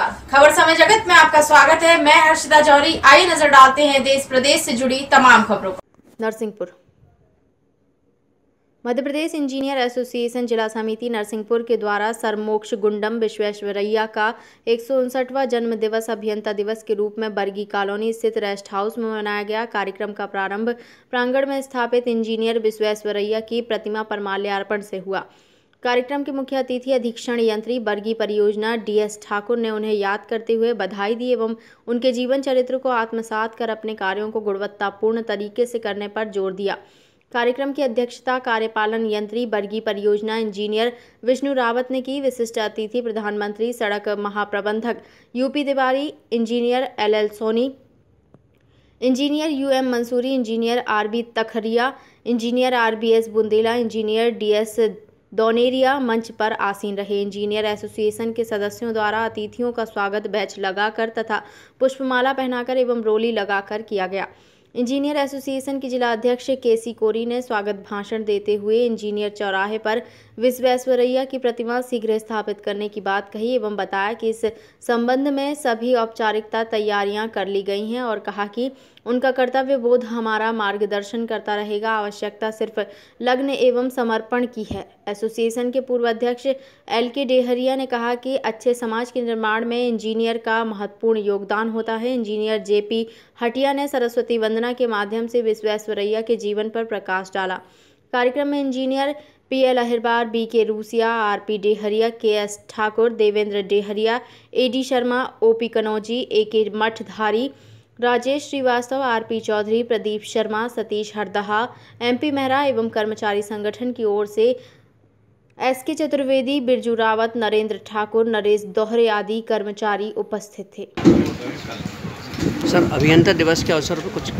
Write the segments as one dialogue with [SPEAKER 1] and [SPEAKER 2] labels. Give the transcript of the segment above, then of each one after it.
[SPEAKER 1] नमस्कार। खबर समय जगत में आपका स्वागत है। मैं हर्षिता जौहरी। आइए नज़र डालते हैं देश प्रदेश से जुड़ी तमाम खबरों पर
[SPEAKER 2] नरसिंहपुर। मध्य प्रदेश इंजीनियर एसोसिएशन जिला समिति नरसिंहपुर के द्वारा सरमोक्ष गुंडम विश्वेश्वरैया का एक सौ जन्म दिवस अभियंता दिवस के रूप में बरगी कॉलोनी स्थित रेस्ट हाउस में मनाया गया। कार्यक्रम का प्रारंभ प्रांगण में स्थापित इंजीनियर विश्वेश्वरैया की प्रतिमा पर माल्यार्पण से हुआ। कार्यक्रम के मुख्य अतिथि अधीक्षण यंत्री बर्गी परियोजना डीएस ठाकुर ने उन्हें याद करते हुए बधाई दी एवं उनके जीवन चरित्र को आत्मसात कर अपने कार्यों को गुणवत्तापूर्ण तरीके से करने पर ज़ोर दिया। कार्यक्रम की अध्यक्षता कार्यपालन यंत्री बर्गी परियोजना इंजीनियर विष्णु रावत ने की। विशिष्ट अतिथि प्रधानमंत्री, सड़क महाप्रबंधक U P Tiwari, engineer L L Soni, engineer U M Mansuri, engineer R B Takhariya, engineer R B S Bundela, engineer D S Doneria मंच पर आसीन रहे। इंजीनियर एसोसिएशन के सदस्यों द्वारा अतिथियों का स्वागत बैच लगाकर तथा पुष्पमाला पहनाकर एवं रोली लगाकर किया गया। इंजीनियर एसोसिएशन के जिला अध्यक्ष के सी कोरी ने स्वागत भाषण देते हुए इंजीनियर चौराहे पर विश्वेश्वरैया की प्रतिमा शीघ्र स्थापित करने की बात कही एवं बताया कि इस संबंध में सभी औपचारिकता तैयारियाँ कर ली गई हैं और कहा कि उनका कर्तव्य बोध हमारा मार्गदर्शन करता रहेगा। आवश्यकता सिर्फ़ लग्न एवं समर्पण की है। एसोसिएशन के पूर्व अध्यक्ष एल के डेहरिया ने कहा कि अच्छे समाज के निर्माण में इंजीनियर का महत्वपूर्ण योगदान होता है। इंजीनियर जेपी हटिया ने सरस्वती वंदना के माध्यम से विश्वेश्वरैया के जीवन पर प्रकाश डाला। कार्यक्रम में engineer P L अहिरबार B K Rusia R P Dehariya K S Thakur, Devendra Dehariya A D Sharma O P Kanauji A K Mathdhari, Rajesh Shrivastava, R P Chaudhary, Pradeep Sharma, Satish Hardaha, M P Mehra एवं कर्मचारी संगठन की ओर से S के चतुर्वेदी, बिरजू रावत, नरेंद्र ठाकुर, नरेश दोहरे आदि कर्मचारी उपस्थित थे।
[SPEAKER 3] सर, अभियंता दिवस के अवसर पर कुछ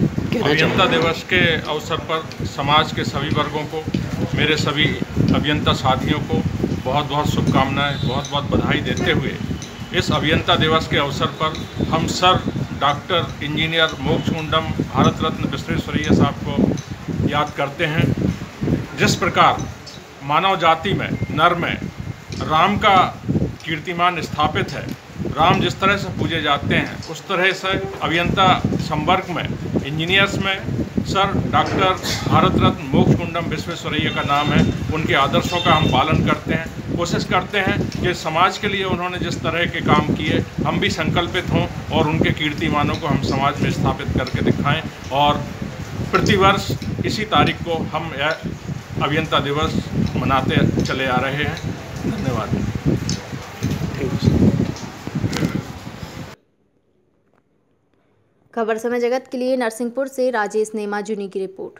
[SPEAKER 4] अभियंता दिवस के अवसर पर समाज के सभी वर्गों को, मेरे सभी अभियंता साथियों को बहुत बहुत शुभकामनाएँ बहुत बहुत बधाई देते हुए इस अभियंता दिवस के अवसर पर हम सर डॉक्टर इंजीनियर मोक्ष मुंडम भारत रत्न विश्वेश्वरैया साहब को याद करते हैं। जिस प्रकार मानव जाति में, नर में राम का कीर्तिमान स्थापित है राम जिस तरह से पूजे जाते हैं, उस तरह से अभियंता संवर्ग में इंजीनियर्स में, सर डॉक्टर भारत रत्न मोक्ष कुंडम विश्वेश्वरैया का नाम है, उनके आदर्शों का हम पालन करते हैं, कोशिश करते हैं कि समाज के लिए उन्होंने जिस तरह के काम किए, हम भी संकल्पित हों और उनके कीर्तिमानों को हम समाज में स्थापित करके दिखाएँ और प्रतिवर्ष इसी तारीख को हम अभियंता दिवस मनाते चले आ रहे हैं। धन्यवाद।
[SPEAKER 2] खबर समय जगत के लिए नरसिंहपुर से राजेश नेमा जुनी की रिपोर्ट।